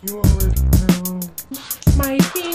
You already know. My feet.